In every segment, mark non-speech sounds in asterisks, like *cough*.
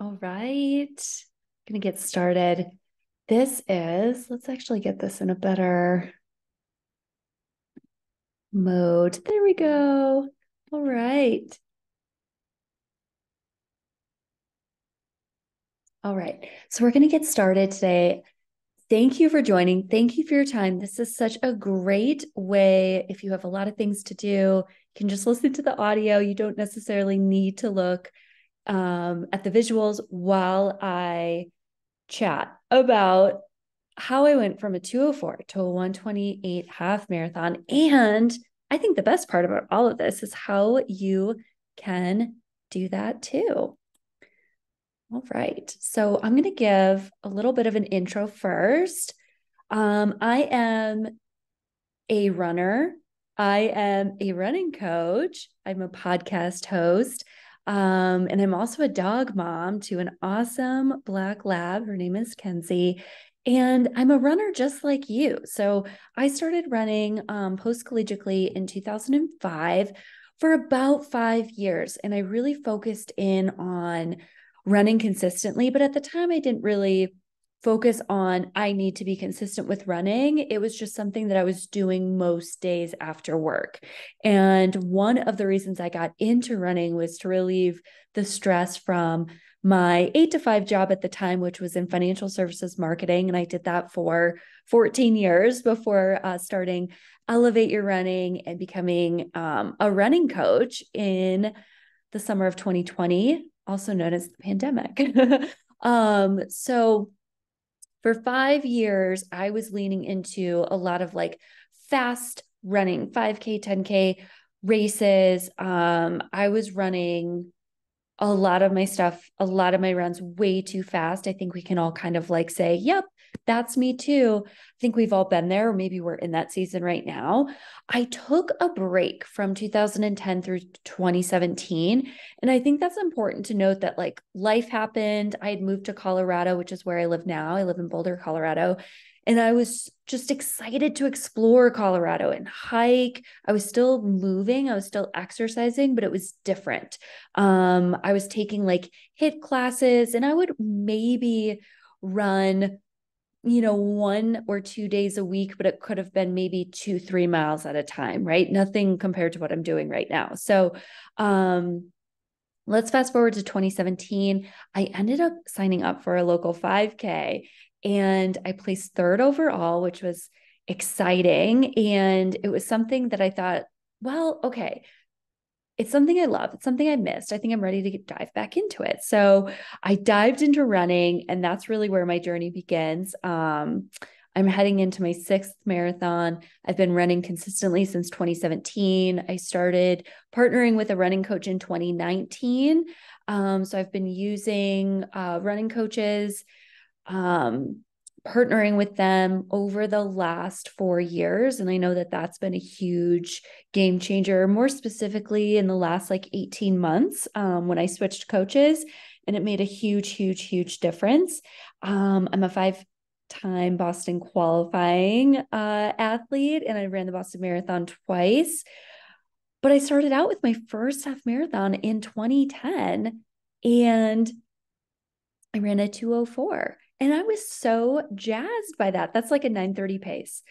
All right. Gonna get started. This is, let's actually get this in a better mode. There we go. All right. All right. So we're going to get started today. Thank you for joining. Thank you for your time. This is such a great way. If you have a lot of things to do, you can just listen to the audio. You don't necessarily need to look um, at the visuals while I chat about how I went from a 204 to a 128 half marathon. And I think the best part about all of this is how you can do that too. All right. So I'm going to give a little bit of an intro first. Um, I am a runner. I am a running coach. I'm a podcast host. Um, and I'm also a dog mom to an awesome black lab. Her name is Kenzie. And I'm a runner just like you. So I started running um, post collegiately in 2005 for about five years. And I really focused in on running consistently. But at the time, I didn't really focus on I need to be consistent with running. It was just something that I was doing most days after work. And one of the reasons I got into running was to relieve the stress from my eight to five job at the time, which was in financial services marketing. And I did that for 14 years before uh, starting Elevate Your Running and becoming um, a running coach in the summer of 2020, also known as the pandemic. *laughs* um, so for five years, I was leaning into a lot of like fast running, 5K, 10K races. Um, I was running a lot of my stuff, a lot of my runs way too fast. I think we can all kind of like say, yep, that's me too. I think we've all been there, or maybe we're in that season right now. I took a break from 2010 through 2017. And I think that's important to note that like life happened. I had moved to Colorado, which is where I live now. I live in Boulder, Colorado. And I was just excited to explore Colorado and hike. I was still moving, I was still exercising, but it was different. Um, I was taking like HIIT classes and I would maybe run you know, one or two days a week, but it could have been maybe two, three miles at a time, right? Nothing compared to what I'm doing right now. So, um, let's fast forward to 2017. I ended up signing up for a local 5K and I placed third overall, which was exciting. And it was something that I thought, well, okay, it's something I love. It's something I missed. I think I'm ready to dive back into it. So I dived into running, and that's really where my journey begins. Um, I'm heading into my sixth marathon. I've been running consistently since 2017. I started partnering with a running coach in 2019. Um, so I've been using uh, running coaches um, partnering with them over the last four years. And I know that that's been a huge game changer, more specifically in the last like 18 months um, when I switched coaches. And it made a huge, huge, huge difference. Um, I'm a five time Boston qualifying uh, athlete, and I ran the Boston Marathon twice. But I started out with my first half marathon in 2010, and I ran a 204. And I was so jazzed by that. That's like a 930 pace.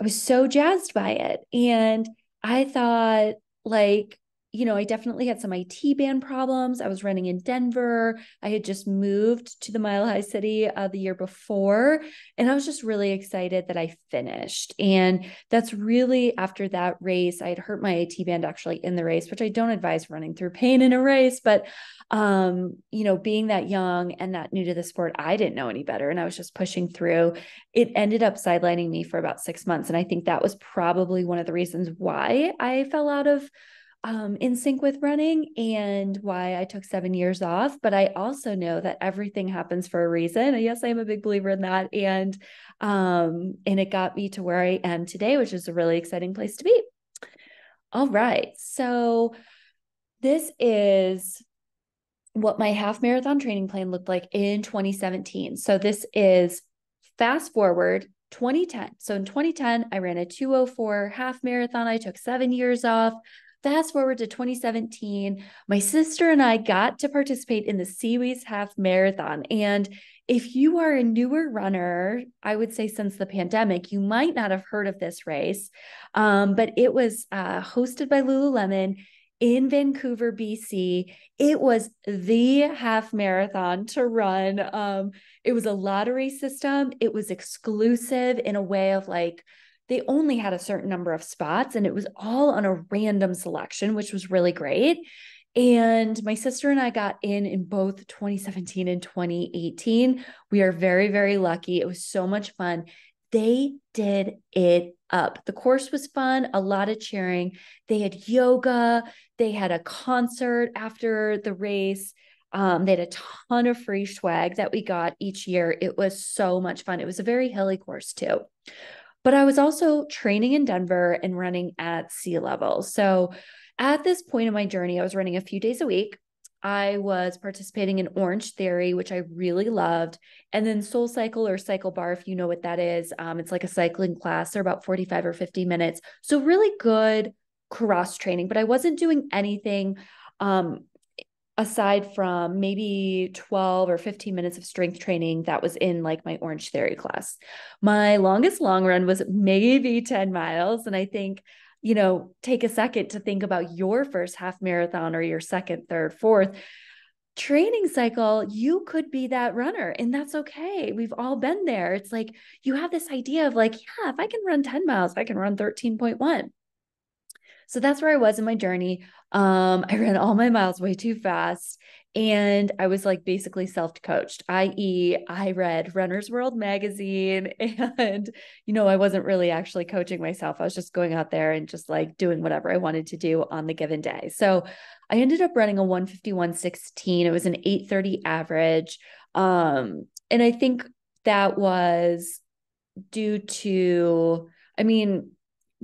I was so jazzed by it. And I thought, like, you know, I definitely had some IT band problems. I was running in Denver. I had just moved to the Mile High City uh, the year before. And I was just really excited that I finished. And that's really after that race, I had hurt my IT band actually in the race, which I don't advise running through pain in a race. But, um, you know, being that young and that new to the sport, I didn't know any better. And I was just pushing through. It ended up sidelining me for about six months. And I think that was probably one of the reasons why I fell out of um, in sync with running and why I took seven years off. But I also know that everything happens for a reason. Yes, I am a big believer in that. And um, and it got me to where I am today, which is a really exciting place to be. All right. So this is what my half marathon training plan looked like in 2017. So this is fast forward 2010. So in 2010, I ran a 204 half marathon. I took seven years off. Fast forward to 2017, my sister and I got to participate in the SeaWheeze Half Marathon. And if you are a newer runner, I would say since the pandemic, you might not have heard of this race, um, but it was uh, hosted by Lululemon in Vancouver, BC. It was the half marathon to run. Um, it was a lottery system. It was exclusive in a way of like, they only had a certain number of spots and it was all on a random selection, which was really great. And my sister and I got in in both 2017 and 2018. We are very, very lucky. It was so much fun. They did it up. The course was fun, a lot of cheering. They had yoga, they had a concert after the race. Um, they had a ton of free swag that we got each year. It was so much fun. It was a very hilly course, too. But I was also training in Denver and running at sea level. So at this point in my journey, I was running a few days a week. I was participating in Orange Theory, which I really loved. And then Soul Cycle or Cycle Bar, if you know what that is, um, it's like a cycling class. They're about 45 or 50 minutes. So, really good cross training, but I wasn't doing anything um, aside from maybe 12 or 15 minutes of strength training that was in like my Orange Theory class. My longest long run was maybe 10 miles. And I think you know, take a second to think about your first half marathon or your second, third, fourth training cycle, you could be that runner, and that's okay. We've all been there. It's like you have this idea of like, yeah, if I can run 10 miles, I can run 13.1. So that's where I was in my journey. Um, I ran all my miles way too fast. And I was like basically self coached, i.e., I read Runner's World magazine. *laughs* And, you know, I wasn't really actually coaching myself. I was just going out there and just like doing whatever I wanted to do on the given day. So I ended up running a 151.16. It was an 830 average. Um, and I think that was due to, I mean,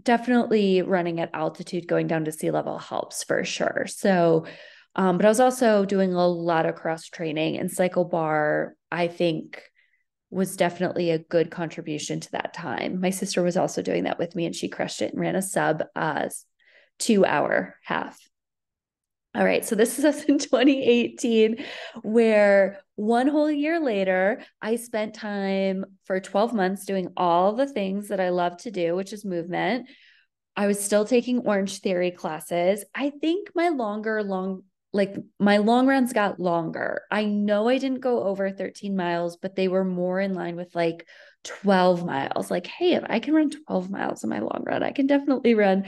definitely running at altitude going down to sea level helps for sure. So, um, but I was also doing a lot of cross training and cycle bar, I think was definitely a good contribution to that time. My sister was also doing that with me and she crushed it and ran a sub uh, two hour half. All right, so this is us in *laughs* 2018, where one whole year later, I spent time for 12 months doing all the things that I love to do, which is movement. I was still taking Orange Theory classes. I think my longer, long, like my long runs got longer. I know I didn't go over 13 miles, but they were more in line with like 12 miles. Like, hey, if I can run 12 miles in my long run, I can definitely run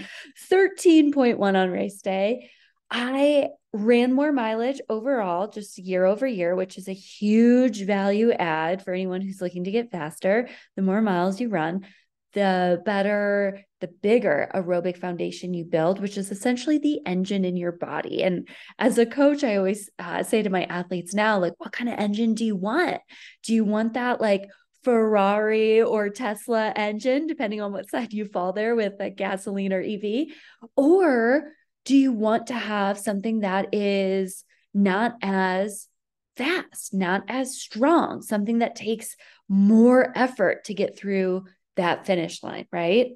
13.1 on race day. I ran more mileage overall, just year over year, which is a huge value add for anyone who's looking to get faster. The more miles you run, the better, the bigger aerobic foundation you build, which is essentially the engine in your body. And as a coach, I always uh, say to my athletes now, like, what kind of engine do you want? Do you want that like Ferrari or Tesla engine, depending on what side you fall there with a gasoline or EV? Or do you want to have something that is not as fast, not as strong, something that takes more effort to get through that finish line, right?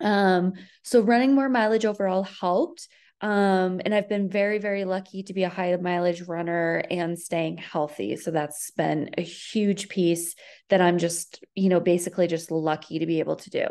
Um, so running more mileage overall helped. Um, and I've been very, very lucky to be a high mileage runner and staying healthy. So that's been a huge piece that I'm just, you know, basically just lucky to be able to do.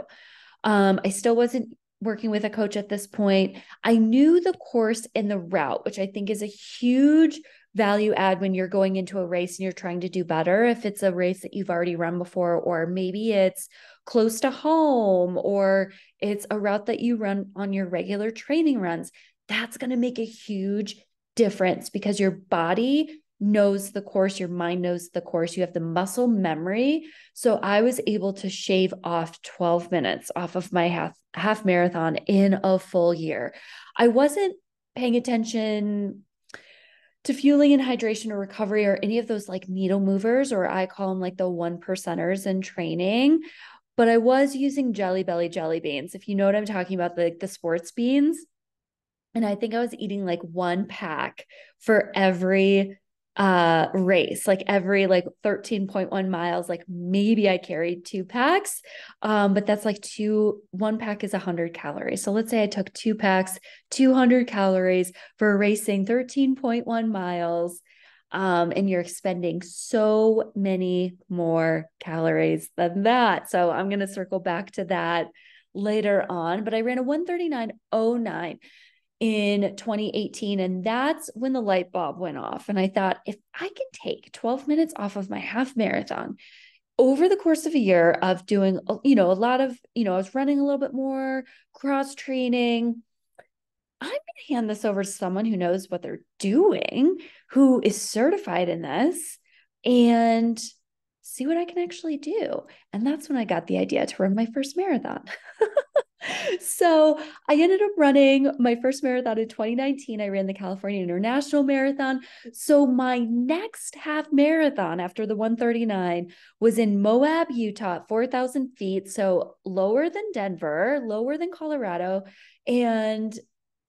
Um, I still wasn't working with a coach at this point, I knew the course and the route, which I think is a huge value add when you're going into a race and you're trying to do better. If it's a race that you've already run before, or maybe it's close to home, or it's a route that you run on your regular training runs, that's going to make a huge difference because your body knows the course, your mind knows the course, you have the muscle memory. So I was able to shave off 12 minutes off of my half half marathon in a full year. I wasn't paying attention to fueling and hydration or recovery or any of those like needle movers, or I call them like the one percenters in training. But I was using jelly belly jelly beans. If you know what I'm talking about, like the, the sports beans. And I think I was eating like one pack for every uh race like every like 13.1 miles like maybe i carried two packs um but that's like two one pack is 100 calories. So let's say i took two packs 200 calories for racing 13.1 miles um and you're expending so many more calories than that. So i'm going to circle back to that later on but i ran a 139.09 in 2018. And that's when the light bulb went off. And I thought, if I can take 12 minutes off of my half marathon over the course of a year of doing, you know, a lot of, you know, I was running a little bit more, cross training. I'm going to hand this over to someone who knows what they're doing, who is certified in this, and see what I can actually do. And that's when I got the idea to run my first marathon. *laughs* so I ended up running my first marathon in 2019. I ran the California International Marathon. So my next half marathon after the 139 was in Moab, Utah, 4,000 feet. So lower than Denver, lower than Colorado. And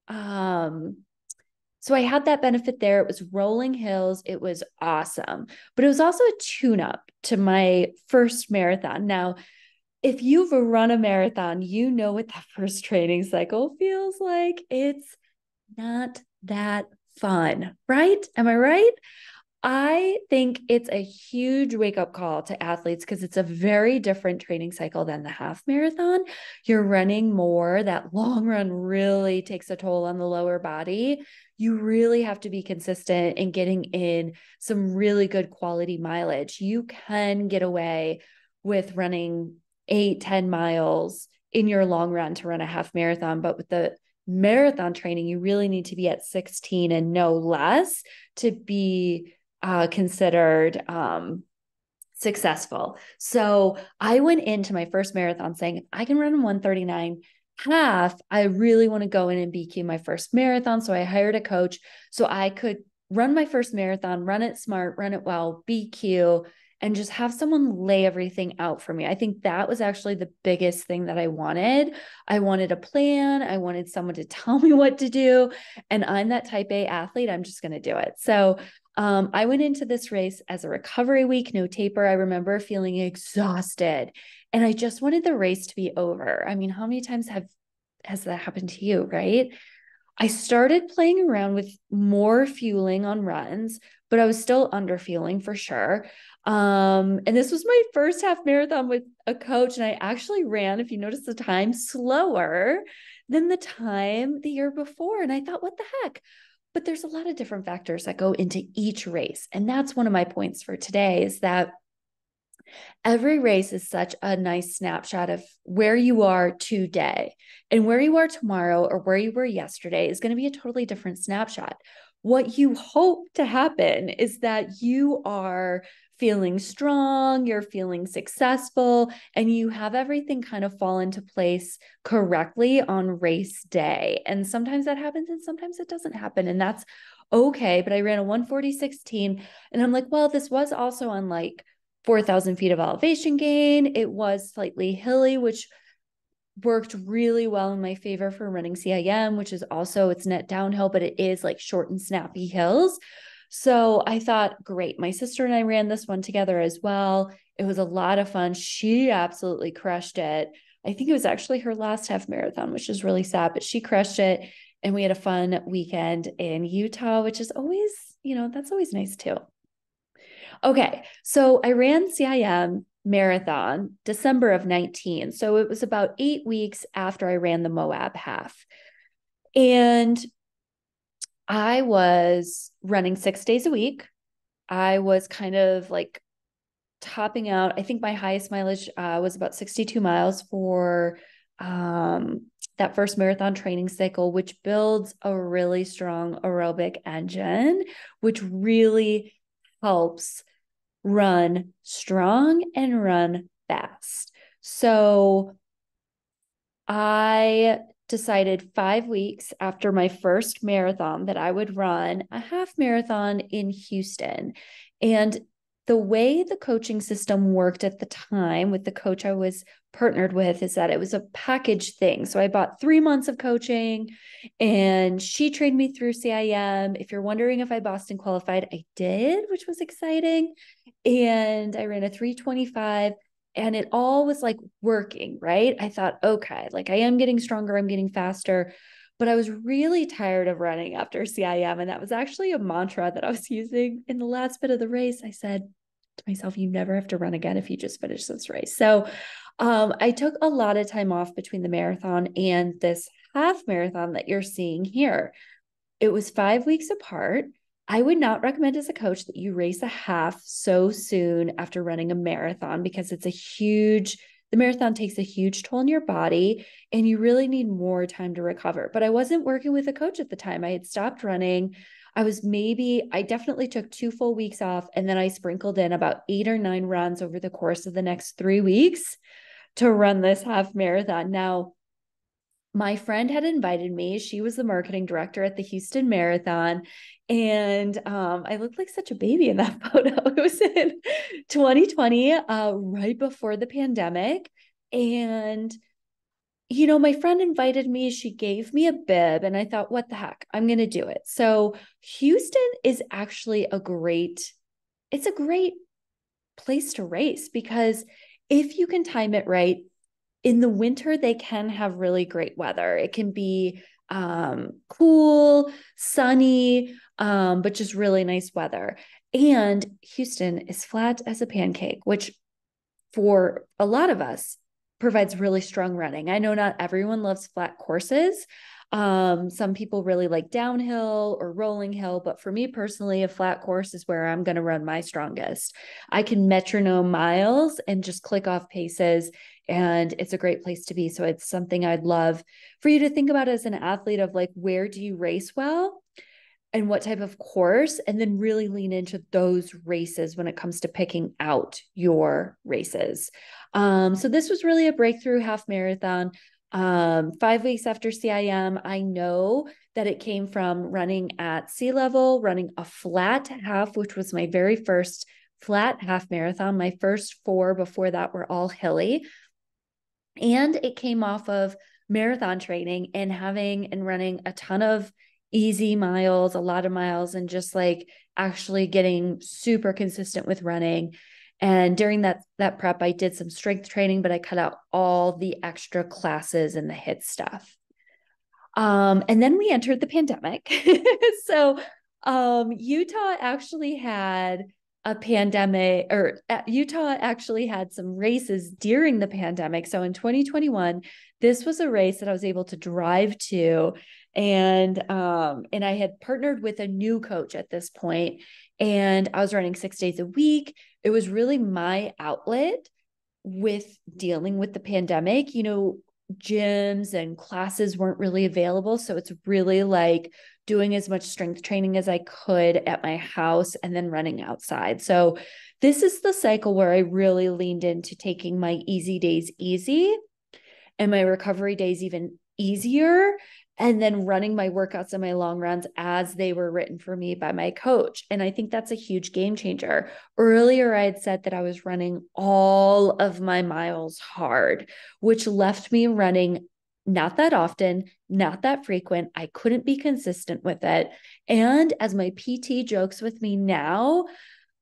um, so I had that benefit there. It was rolling hills. It was awesome. But it was also a tune up to my first marathon. Now, if you've run a marathon, you know what that *laughs* first training cycle feels like. It's not that fun, right? Am I right? I think it's a huge wake up call to athletes because it's a very different training cycle than the half marathon. You're running more, that long run really takes a toll on the lower body. You really have to be consistent in getting in some really good quality mileage. You can get away with running eight, 10 miles in your long run to run a half marathon. But with the marathon training, you really need to be at 16 and no less to be uh, considered um, successful. So I went into my first marathon saying, I can run 139 half. I really want to go in and BQ my first marathon. So I hired a coach so I could run my first marathon, run it smart, run it well, BQ, and just have someone lay everything out for me. I think that was actually the biggest thing that I wanted. I wanted a plan, I wanted someone to *laughs* tell me what to do. And I'm that type A athlete, I'm just going to do it. So um, I went into this race as a recovery week, no taper. I remember feeling exhausted and I just wanted the race to be over. I mean, how many times have has that happened to you, right? I started playing around with more fueling on runs, but I was still under fueling for sure. Um, and this was my first half marathon with a coach, and I actually ran, if you notice the time, slower than the time the year before. And I thought, what the heck? But there's a lot of different factors that go into each race. And that's one of my points for today is that Every race is such a nice snapshot of where you are today. And where you are tomorrow or where you were yesterday is going to be a totally different snapshot. What you hope to happen is that you are feeling strong, you're feeling successful, and you have everything kind of fall into place correctly on race day. And sometimes that happens and sometimes it doesn't happen. And that's okay. But I ran a 140.16 and I'm like, well, this was also on like 4,000 feet of elevation gain. It was slightly hilly, which worked really well in my favor for running CIM, which is also it's net downhill, but it is like short and snappy hills. So I thought, great. My sister and I ran this one together as well. It was a lot of fun. She absolutely crushed it. I think it was actually her last half marathon, which is really sad, but she crushed it. And we had a fun weekend in Utah, which is always, you know, that's always nice too. Okay. So I ran CIM marathon December of 19. So it was about eight weeks after I ran the Moab half. And I was running six days a week. I was kind of like topping out. I think my highest mileage uh, was about 62 miles for um, that first marathon training cycle, which builds a really strong aerobic engine, which really helps run strong and run fast. So I decided five weeks after my first marathon that I would run a half marathon in Houston. And the way the coaching system worked at the time with the coach I was partnered with is that it was a package thing. So I bought three months of coaching and she trained me through CIM. If you're wondering if I Boston qualified, I did, which was exciting. And I ran a 325 and it all was like working, right? I thought, okay, like I am getting stronger, I'm getting faster but I was really tired of running after CIM. And that was actually a mantra that I was *laughs* using in the last bit of the race. I said, to myself, you never have to run again if you just finish this race. So um, I took a lot of time off between the marathon and this half marathon that you're seeing here. It was five weeks apart. I would not recommend as a coach that you race a half so soon after running a marathon because it's a huge, the marathon takes a huge toll on your body and you really need more time to recover. But I wasn't working with a coach at the time. I had stopped running. I was maybe, I definitely took two full weeks off and then I sprinkled in about eight or nine runs over the course of the next three weeks to run this half marathon. Now, my friend had invited me. She was the marketing director at the Houston Marathon. And um, I looked like such a baby in that *laughs* photo. It was in 2020, uh, right before the pandemic. And you know, my friend invited me, she gave me a bib, and I thought, what the heck? I'm going to do it. So, Houston is actually a great, it's a great place to race because if you can time it right, in the winter, they can have really great weather. It can be um, cool, sunny, um, but just really nice weather. And Houston is flat as a pancake, which for a lot of us provides really strong running. I know not everyone loves flat courses. Um, some people really like downhill or rolling hill, but for me personally, a flat course is where I'm going to run my strongest. I can metronome miles and just click off paces, and it's a great place to be. So it's something I'd love for you to think about as an athlete of like, where do you race well? and what type of course, and then really lean into those races when it comes to picking out your races. Um, so this was really a breakthrough half marathon. Um, five weeks after CIM, I know that it came from running at sea level, running a flat half, which was my very first flat half marathon. My first four before that were all hilly. And it came off of marathon training and having and running a ton of easy miles, a lot of miles, and just like actually getting super consistent with running. And during that that prep, I did some strength training, but I cut out all the extra classes and the HIIT stuff. Um, and then we entered the pandemic. *laughs* so um, Utah actually had a pandemic, or uh, Utah actually had some races during the pandemic. So in 2021, this was a race that I was able to drive to and um and I had partnered with a new coach at this point and I was running 6 days a week. It was really my outlet with dealing with the pandemic. You know, gyms and classes weren't really available, so it's really like doing as much strength training as I could at my house and then running outside. So this is the cycle where I really leaned into taking my easy days easy and my recovery days even easier and then running my workouts and my long runs as they were written for me by my coach. And I think that's a huge game changer. Earlier, I had said that I was running all of my miles hard, which left me running not that often, not that frequent. I couldn't be consistent with it. And as my PT jokes with me now,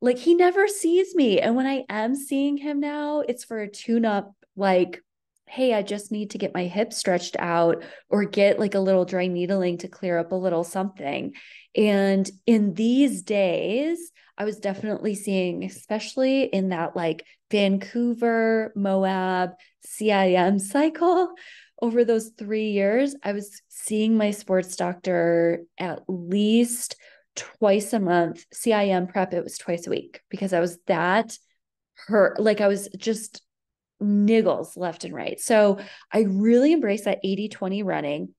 like he never sees me. And when I am seeing him now, it's for a tune up, like hey, I just need to get my hip stretched out or get like a little dry needling to clear up a little something. And in these days, I was definitely seeing, especially in that like Vancouver, Moab, CIM cycle over those three years, I was seeing my sports doctor at least twice a month. CIM prep, it was twice a week because I was that hurt. Like I was just niggles left and right. So I really embrace that 80 20 running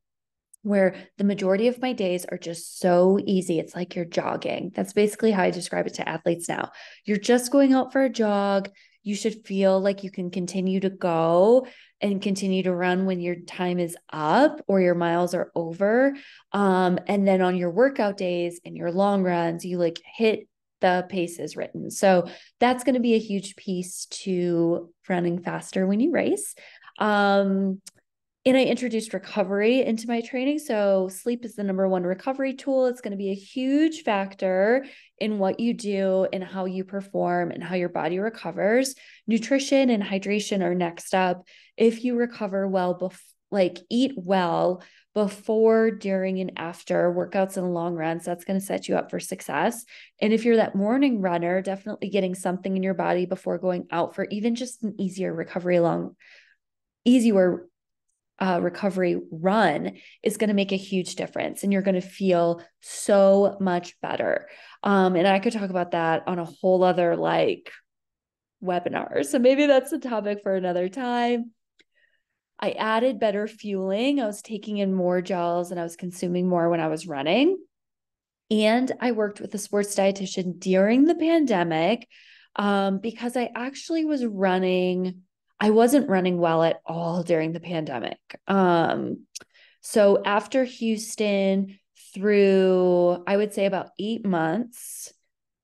where the majority of my days are just so easy. It's like you're jogging. That's basically how I describe it to athletes now. You're just going out for a jog. You should feel like you can continue to go and continue to run when your time is up or your miles are over. Um, and then on your workout days and your long runs, you like hit the pace is written. So that's going to be a huge piece to running faster when you race. Um, and I introduced recovery into my training. So, sleep is the number one recovery tool. It's going to be a huge factor in what you do and how you perform and how your body recovers. Nutrition and hydration are next up. If you recover well, bef- like eat well before, during, and after workouts and long runs, that's going to set you up for success. And if you're that morning runner, definitely getting something in your body before going out for even just an easier recovery long, easier uh, recovery run is going to make a huge difference and you're going to feel so much better. Um, and I could talk about that on a whole other like webinar. So maybe that's a topic for another time. I added better fueling. I was taking in more gels and I was consuming more when I was running. And I worked with a sports dietitian during the pandemic um, because I actually was running I wasn't running well at all during the pandemic. Um, so after Houston, through I would say about eight months,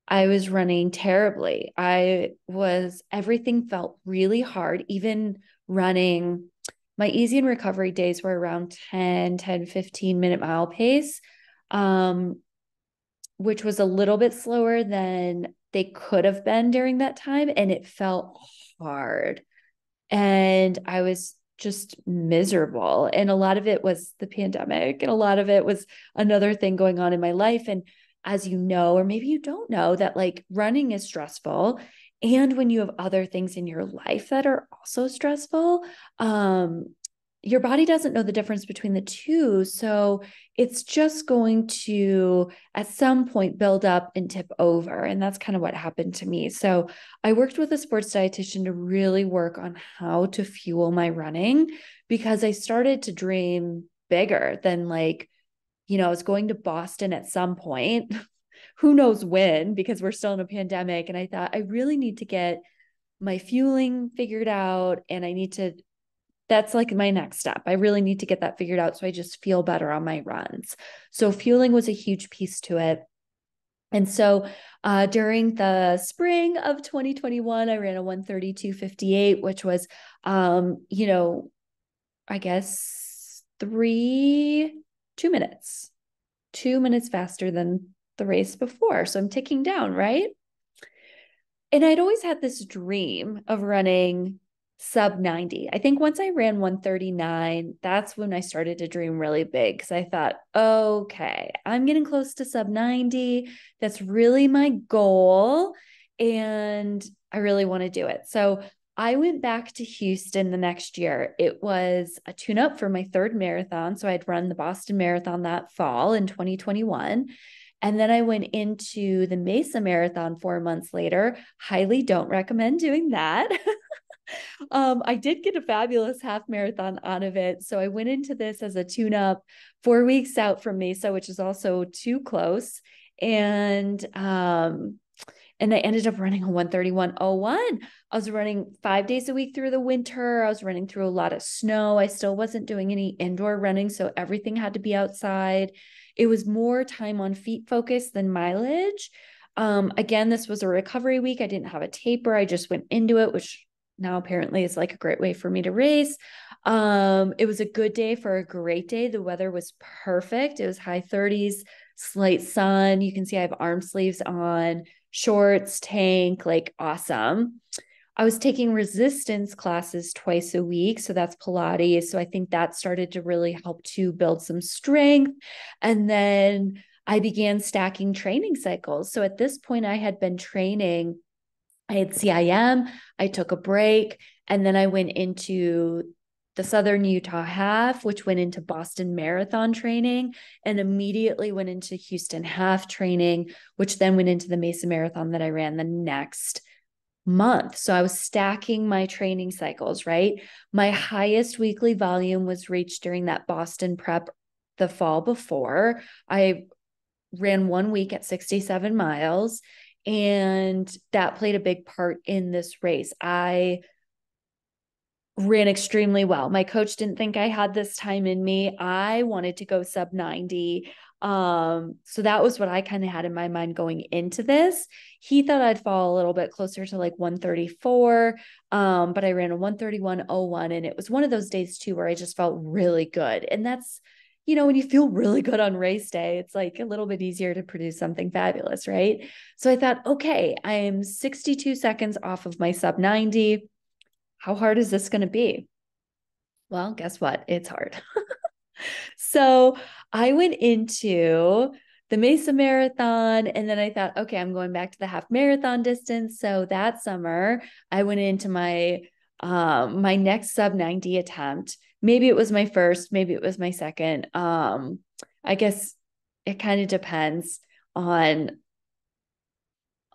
I was running terribly. I was, everything felt really hard, even running. My easy and recovery days were around 10, 10, 15 minute mile pace, um, which was a little bit slower than they could have been during that time. And it felt hard and I was just miserable. And a lot of it was the pandemic, and a lot of it was another thing going on in my life. And as you know, or maybe you don't know, that like running is stressful. And when you have other things in your life that are also stressful, um, your body doesn't know the difference between the two. So it's just going to, at some point, build up and tip over. And that's kind of what happened to me. So I worked with a sports dietitian to really work on how to fuel my running because I started to dream bigger than like, you know, I was going to Boston at some point. *laughs* Who knows when, because we're still in a pandemic. And I thought, I really need to get my fueling figured out and I need to that's like my next step. I really need to get that figured out so I just feel better on my runs. So fueling was a huge piece to it. And so uh, during the spring of 2021, I ran a 132.58, which was, um, you know, I guess three, two minutes, two minutes faster than the race before. So I'm ticking down, right? And I'd always had this dream of running sub 90. I think once I ran 139, that's when I started to dream really big because I thought, okay, I'm getting close to sub 90. That's really my goal. And I really want to do it. So I went back to Houston the next year. It was a tune up for my third marathon. So I'd run the Boston Marathon that fall in 2021. And then I went into the Mesa Marathon four months later. Highly don't recommend doing that. *laughs* um, I did get a fabulous half marathon out of it. So I went into this as a tune up four weeks out from Mesa, which is also too close. And um, and I ended up running a 131.01. I was running five days a week through the winter. I was running through a lot of snow. I still wasn't doing any indoor running, so everything had to be outside. It was more time on feet focus than mileage. Um, again, this was a recovery week. I didn't have a taper. I just went into it, which now apparently is like a great way for me to race. Um, it was a good day for a great day. The weather was perfect. It was high 30s, slight sun. You can see I have arm sleeves on, shorts, tank, like awesome. I was taking resistance classes twice a week. So that's Pilates. So I think that started to really help to build some strength. And then I began stacking training cycles. So at this point, I had been training I had CIM, I took a break, and then I went into the Southern Utah half, which went into Boston Marathon training, and immediately went into Houston half training, which then went into the Mesa Marathon that I ran the next month. So I was stacking my training cycles, right? My highest weekly volume was reached during that Boston prep the fall before. I ran one week at 67 miles and that played a big part in this race. I ran extremely well. My coach didn't think I had this time in me. I wanted to go sub 90. Um, so that was what I kind of had in my mind going into this. He thought I'd fall a little bit closer to like 134. Um, but I ran a 131.01 and it was one of those days too where I just felt really good. And that's you know, when you feel really good on race day, it's like a little bit easier to produce something fabulous, right? So I thought, okay, I am 62 seconds off of my sub 90. How hard is this going to be? Well, guess what? It's hard. *laughs* so I went into the Mesa Marathon. And then I thought, okay, I'm going back to the half marathon distance. So that summer, I went into my um, my next sub 90 attempt maybe it was my first, maybe it was my second. Um, I guess it kind of depends on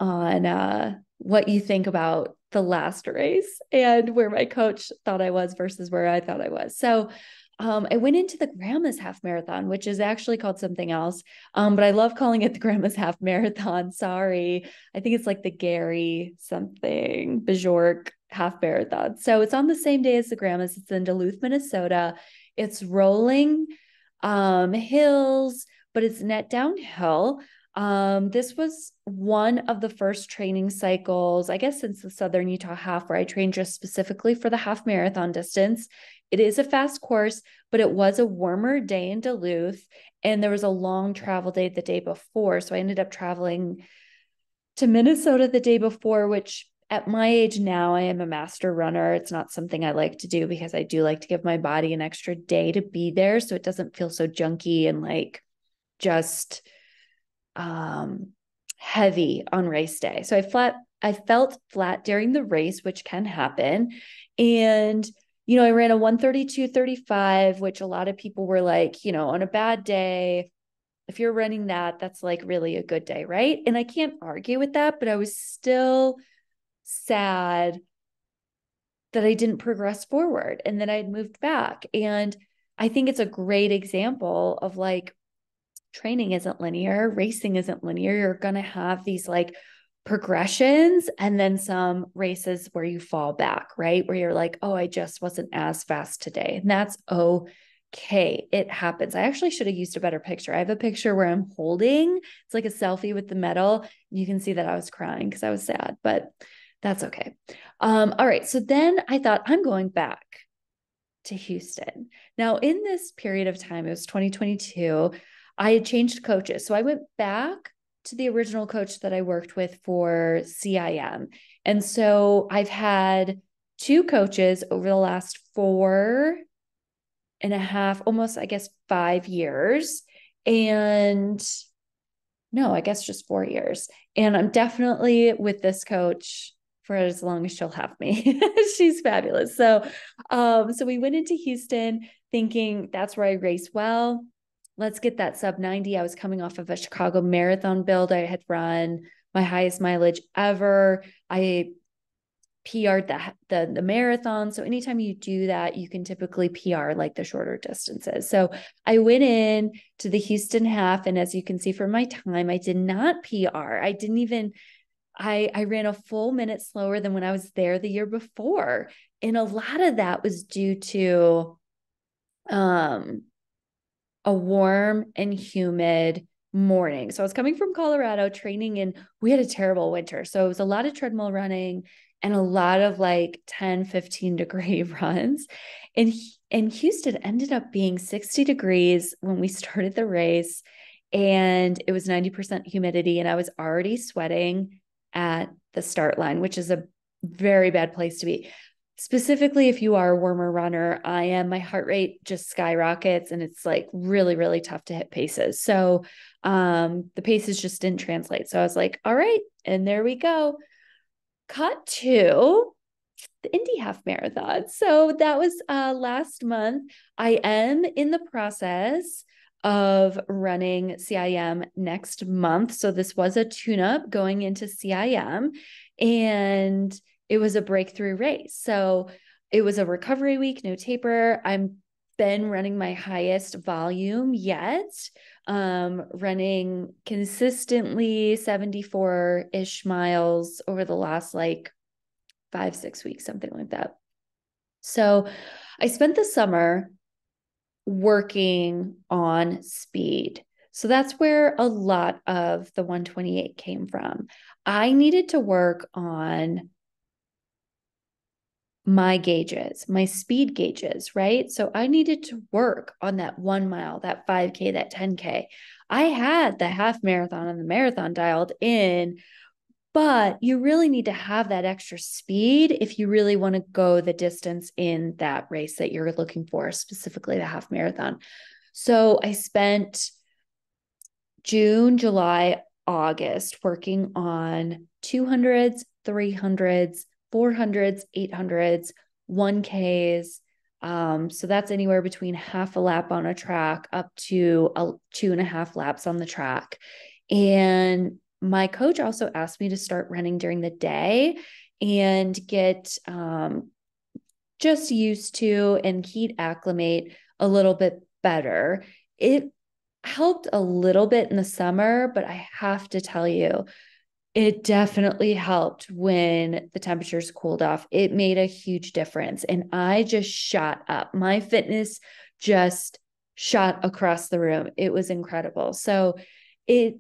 on uh what you think about the last race and where my coach thought I was versus where I thought I was. So um, I went into the Grandma's Half Marathon, which is actually called something else. Um, but I love calling it the Grandma's Half Marathon. *laughs* Sorry. I think it's like the Gary something, Bjork half marathon. So it's on the same day as the Grandma's. It's in Duluth, Minnesota. It's rolling um, hills, but it's net downhill. Um, this was one of the first training cycles, I guess, since the Southern Utah half, where I trained just specifically for the half marathon distance. It is a fast course, but it was a warmer day in Duluth, and there was a long travel day the day before. So I ended up traveling to Minnesota the day before, which at my age now, I am a master runner. It's not something I like to do because I do like to give my body an extra day to be there so it doesn't feel so junky and like just um heavy on race day. So I flat I felt flat during the race, which can happen. And you know, I ran a 132.35, which a lot of people were like, you know, on a bad day, if you're running that, that's like really a good day, right? And I can't argue with that, but I was still sad that I didn't progress forward and that I'd moved back. And I think it's a great example of like training isn't linear, racing isn't linear. You're going to have these like progressions and then some races where you fall back, right? Where you're like, oh, I just wasn't as fast today. And that's okay. It happens. I actually should have used a better picture. I have a picture where I'm holding, it's like a selfie with the medal. You can see that I was crying because I was sad, but that's okay. Um, all right. So then I thought, I'm going back to Houston. Now, in this period of time, it was 2022, I had changed coaches. So I went back to the original coach that I worked with for CIM. And so I've had two coaches over the last four and a half, almost, I guess, five years. And no, I guess just four years. And I'm definitely with this coach for as long as she'll have me. *laughs* She's fabulous. So, um, so we went into Houston thinking that's where I race well. Let's get that sub 90. I was coming off of a Chicago marathon build. I had run my highest mileage ever. I PR'd the, the the marathon. So anytime you do that, you can typically PR like the shorter distances. So I went in to the Houston half, and as you can see from my time, I did not PR. I didn't even I, I ran a full minute slower than when I was there the year before. And a lot of that was due to um, a warm and humid morning. So I was coming from Colorado training and we had a terrible winter. So it was a lot of treadmill running and a lot of like 10, 15 degree *laughs* runs. And, and Houston ended up being 60 degrees when we started the race and it was 90% humidity and I was already sweating at the start line, which is a very bad place to be. Specifically, if you are a warmer runner, I am, my heart rate just skyrockets and it's like really, really tough to hit paces. So um, the paces just didn't translate. So I was like, all right, and there we go. Cut to the Indy Half Marathon. So that was uh, last month. I am in the process of running CIM next month. So this was a tune up going into CIM and it was a breakthrough race. So it was a recovery week, no taper. I'm been running my highest volume yet, um, running consistently 74 ish miles over the last like five, six weeks, something like that. So I spent the summer working on speed. So that's where a lot of the 128 came from. I needed to work on my gauges, my speed gauges, right? So I needed to work on that one mile, that 5K, that 10K. I had the half marathon and the marathon dialed in, but you really need to have that extra speed if you really want to go the distance in that race that you're looking for, specifically the half marathon. So I spent June, July, August working on 200s, 300s, 400s, 800s, 1Ks. Um, so that's anywhere between half a lap on a track up to a, two and a half laps on the track. And my coach also asked me to start running during the day and get um, just used to and heat acclimate a little bit better. It helped a little bit in the summer, but I have to tell you, it definitely helped when the temperatures cooled off. It made a huge difference. And I just shot up. My fitness just shot across the room. It was incredible. So it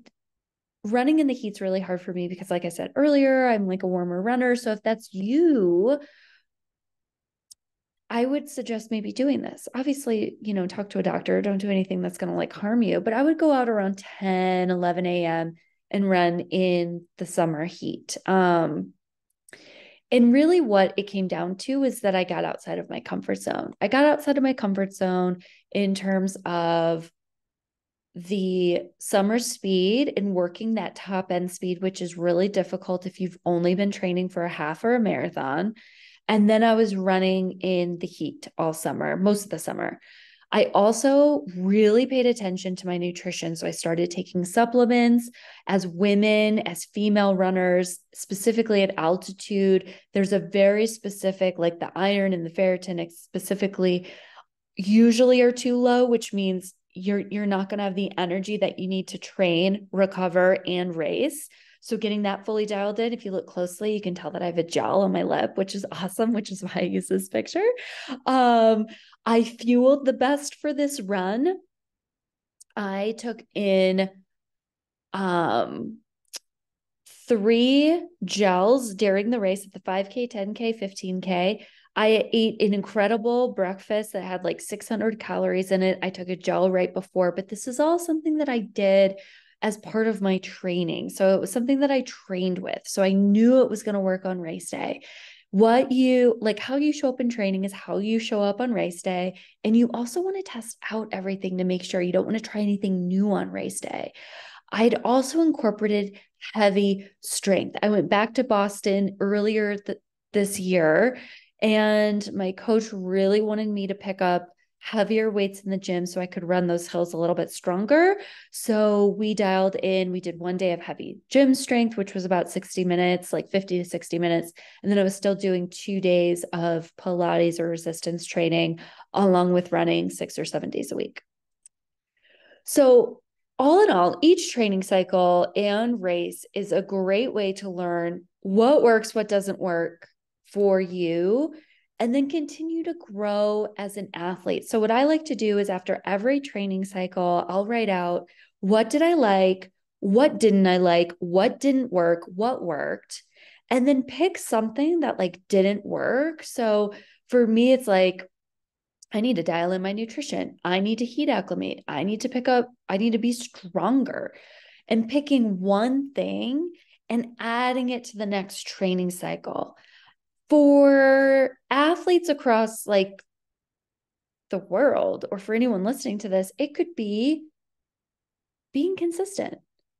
running in the heat's really hard for me because like I said earlier, I'm like a warmer runner. So if that's you, I would suggest maybe doing this. Obviously, you know, talk to a doctor, don't do anything that's going to like harm you, but I would go out around 10, 11 a.m and run in the summer heat. Um, and really, what it came down to is that I got outside of my comfort zone. I got outside of my comfort zone in terms of the summer speed and working that top end speed, which is really difficult if you've only been training for a half or a marathon. And then I was running in the heat all summer, most of the summer. I also really paid attention to my nutrition. So I started taking supplements as women, as female runners, specifically at altitude. There's a very specific, like the iron and the ferritin specifically, usually are too low, which means you're you're not going to have the energy that you need to train, recover, and race. So getting that fully dialed in, if you look closely, you can tell that I have a gel on my lip, which is *laughs* awesome, which is why I use this picture. Um, I fueled the best for this run. I took in um three gels during the race at the 5K, 10K, 15K. I ate an incredible breakfast that had like 600 calories in it. I took a gel right before, but this is all something that I did as part of my training. So it was something that I trained with. So I knew it was going to work on race day. What you like, how you show up in training is how you show up on race day. And you also want to test out everything to make sure you don't want to try anything new on race day. I'd also incorporated heavy strength. I went back to Boston earlier th- this year, and my coach really wanted me to pick up heavier weights in the gym so I could run those hills a little bit stronger. So we dialed in, we did one day of heavy gym strength, which was about 60 minutes, like 50 to 60 minutes. And then I was still doing two days of Pilates or resistance training along with running six or seven days a week. So, all in all, each training cycle and race is a great way to learn what works, what doesn't work for you and then continue to grow as an athlete. So, what I like to do is after every training cycle, I'll write out what did I like, what didn't I like, what didn't work, what worked, and then pick something that like didn't work. So, for me, it's like, I need to dial in my nutrition. I need to heat acclimate. I need to pick up, I need to be stronger. And picking one thing and adding it to the next training cycle for athletes across like the world or for anyone listening to this, it could be being consistent,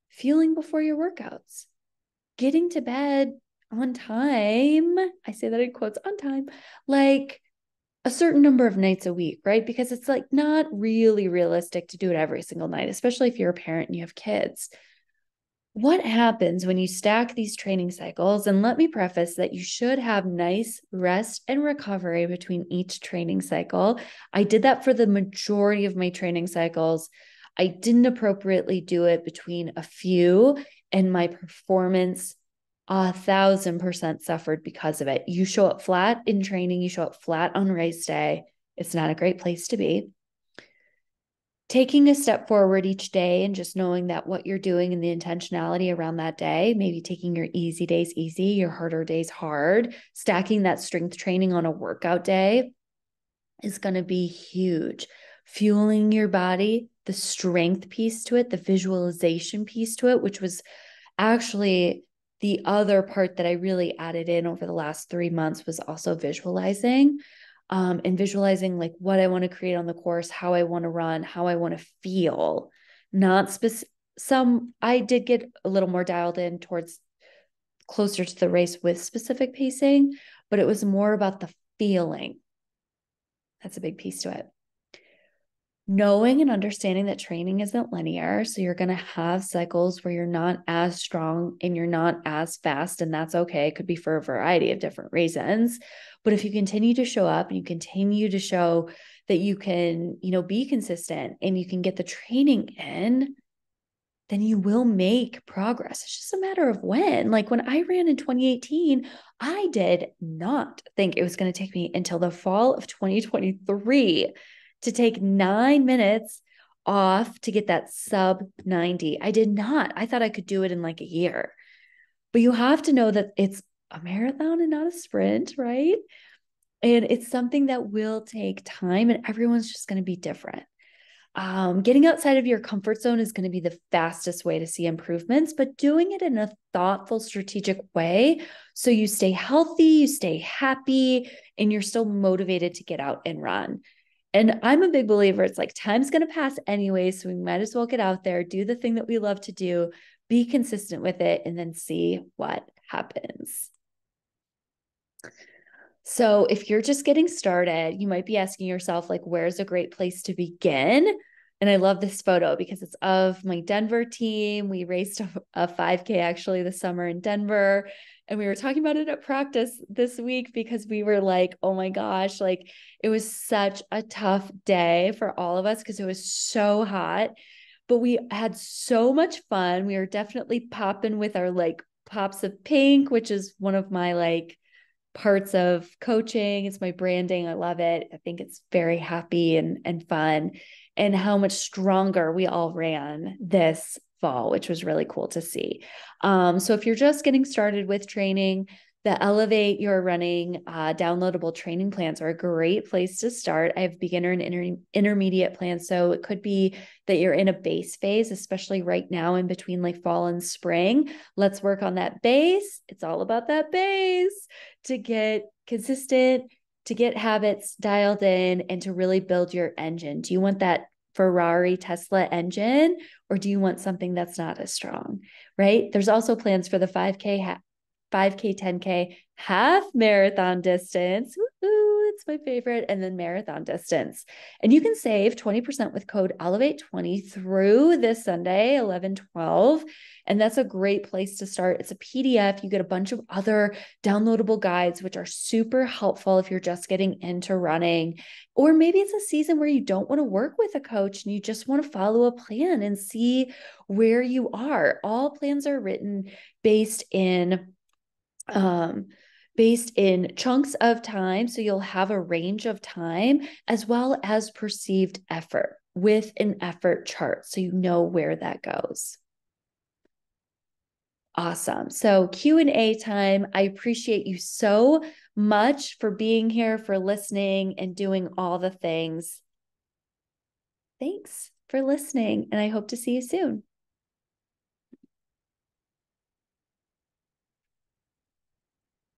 fueling before your workouts, getting to bed on time. I say that in quotes on time, like a certain number of nights a week, right? Because it's like not really realistic to do it every single night, especially if you're a parent and you have kids what happens when you stack these training cycles? And let me preface that you should have nice rest and recovery between each training cycle. I did that for the majority of my training cycles. I didn't appropriately do it between a few, and my performance a thousand percent suffered because of it. You show up flat in training, you show up flat on race day. It's not a great place to be. Taking a step forward each day and just knowing that what you're doing and the intentionality around that day, maybe taking your easy days easy, your harder days hard, stacking that strength training on a workout day is going to be huge. Fueling your body, the strength piece to it, the visualization piece to it, which was actually the other part that I really added in over the last three months was also visualizing um, and visualizing like what I want to create on the course, how I want to run, how I want to feel. Not specific. Some I did get a little more dialed in towards closer to the race with specific pacing, but it was more about the feeling. That's a big piece to it knowing and understanding that training isn't linear. So you're going to have cycles where you're not as strong and you're not as fast, and that's okay. It could be for a variety of different reasons. But if you continue to show up and you continue to show that you can, you know, be consistent and you can get the training in, then you will make progress. It's just a matter of when. Like when I ran in 2018, I did not think it was going to take me until the fall of 2023 to take nine minutes off to get that sub 90. I did not. I thought I could do it in like a year. But you have to know that it's a marathon and not a sprint, right? And it's something that will take time, and everyone's just going to be different. Um, getting outside of your comfort zone is going to be the fastest way to see improvements, but doing it in a thoughtful, strategic way so you stay healthy, you stay happy, and you're still motivated to get out and run. And I'm a big believer. It's like time's going to pass anyway. So we might as well get out there, do the thing that we love to do, be consistent with it, and then see what happens. So if you're just getting started, you might be asking yourself, like, where's a great place to begin? And I love this photo because it's of my Denver team. We raced *laughs* a, a 5K actually this summer in Denver. And we were talking about it at practice this week because we were like, oh my gosh, like it was such a tough day for all of us because it was so hot. But we had so much fun. We were definitely popping with our like pops of pink, which is one of my like parts of coaching. It's my branding. I love it. I think it's very happy and, and fun. And how much stronger we all ran this fall, which was really cool to see. Um, so if you're just getting started with training, the Elevate Your Running uh, downloadable training plans are a great place to start. I have beginner and inter- intermediate plans. So it could be that you're in a base phase, especially right now in between like fall and spring. Let's work on that base. It's all about that base to get consistent, to get habits dialed in, and to really build your engine. Do you want that Ferrari Tesla engine or do you want something that's not as strong right? There's also plans for the 5k 5k 10k half marathon distance. Woo-hoo, it's my favorite. And then marathon distance. And you can save 20% with code elevate 20 through this sunday 11 12 and that's a great place to start. It's a pdf you get a bunch of other downloadable guides which are super helpful if you're just getting into running. Or maybe it's a season where you don't want to work with a coach and you just want to follow a plan and see where you are. All plans are written based in um, based in chunks of time. So you'll have a range of time as well as perceived effort with an effort chart. So you know where that goes. Awesome. So Q&A time. I appreciate you so much for being here, for listening and doing all the things. Thanks for listening and I hope to see you soon.